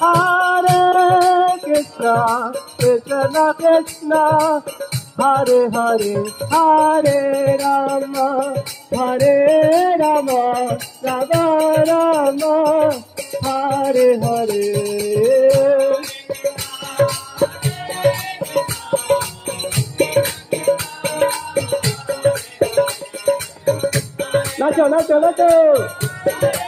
Hare Krishna, Krishna Krishna, Hare Hare, Hare Rama, Hare Rama, Rama Rama, Hare Hare. Nacho, Nacho, Nacho.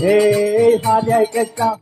Hey, Hare Krishna.